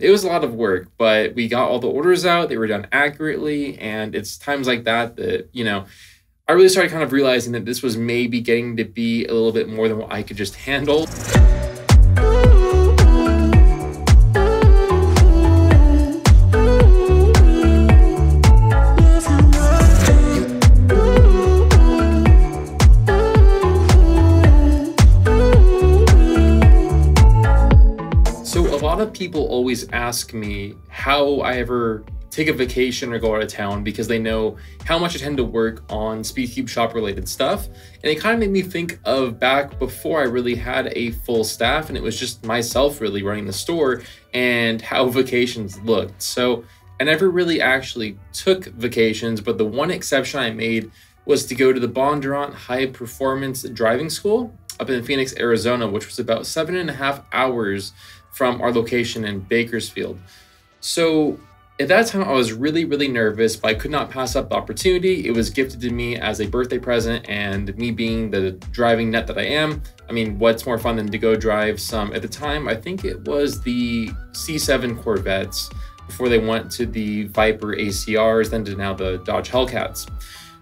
It was a lot of work, but we got all the orders out. They were done accurately. And it's times like that that, you know, I really started kind of realizing that this was maybe getting to be a little bit more than what I could just handle. Of people always ask me how I ever take a vacation or go out of town because they know how much I tend to work on SpeedCubeShop related stuff. And it kind of made me think of back before I really had a full staff and it was just myself really running the store and how vacations looked. So I never really actually took vacations, but the one exception I made was to go to the Bondurant High Performance Driving School up in Phoenix, Arizona, which was about seven and a half hours from our location in Bakersfield. So at that time, I was really, really nervous, but I could not pass up the opportunity. It was gifted to me as a birthday present, and me being the driving nut that I am, I mean, what's more fun than to go drive some? At the time, I think it was the C7 Corvettes before they went to the Viper ACRs, then to now the Dodge Hellcats.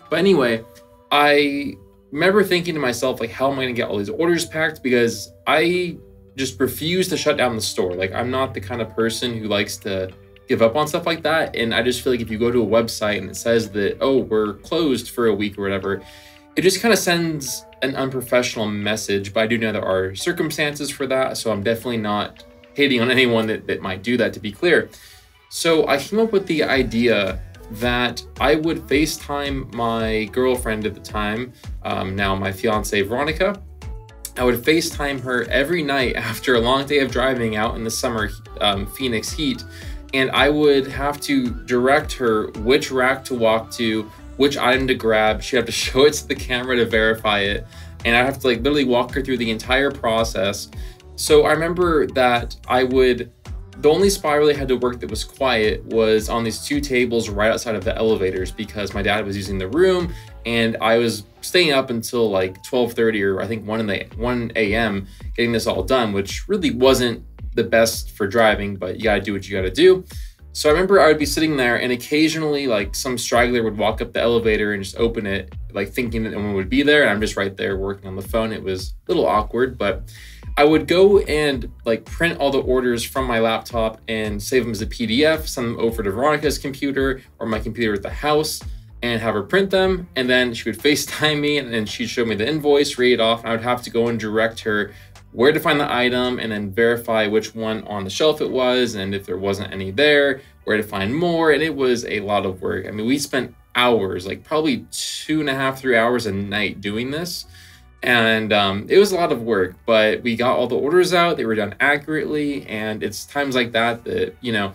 But anyway, I remember thinking to myself, like, how am I gonna get all these orders packed? Because I just refuse to shut down the store. Like I'm not the kind of person who likes to give up on stuff like that. And I just feel like if you go to a website and it says that, oh, we're closed for a week or whatever, it just kind of sends an unprofessional message. But I do know there are circumstances for that. So I'm definitely not hating on anyone that, that might do that, to be clear. So I came up with the idea that I would FaceTime my girlfriend at the time, um, now my fiance Veronica, I would FaceTime her every night after a long day of driving out in the summer um, Phoenix heat. And I would have to direct her which rack to walk to, which item to grab. She'd have to show it to the camera to verify it. And I'd have to like literally walk her through the entire process. So I remember that I would the only spot I really had to work that was quiet was on these two tables right outside of the elevators because my dad was using the room and I was staying up until like 12:30 or I think 1 in the 1 a.m. getting this all done, which really wasn't the best for driving, but you got to do what you got to do. So I remember I would be sitting there and occasionally like some straggler would walk up the elevator and just open it like thinking that no one would be there and I'm just right there working on the phone. It was a little awkward, but I would go and like print all the orders from my laptop and save them as a PDF, send them over to Veronica's computer or my computer at the house and have her print them. And then she would FaceTime me and then she'd show me the invoice, read it off. And I would have to go and direct her where to find the item and then verify which one on the shelf it was. And if there wasn't any there, where to find more. And it was a lot of work. I mean, we spent hours, like probably two and a half, three hours a night doing this and um, it was a lot of work but we got all the orders out they were done accurately and it's times like that that you know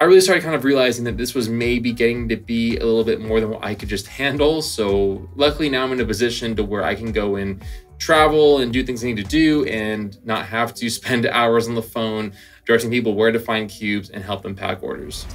i really started kind of realizing that this was maybe getting to be a little bit more than what i could just handle. So luckily now i'm in a position to where i can go and travel and do things i need to do and not have to spend hours on the phone directing people where to find cubes and help them pack orders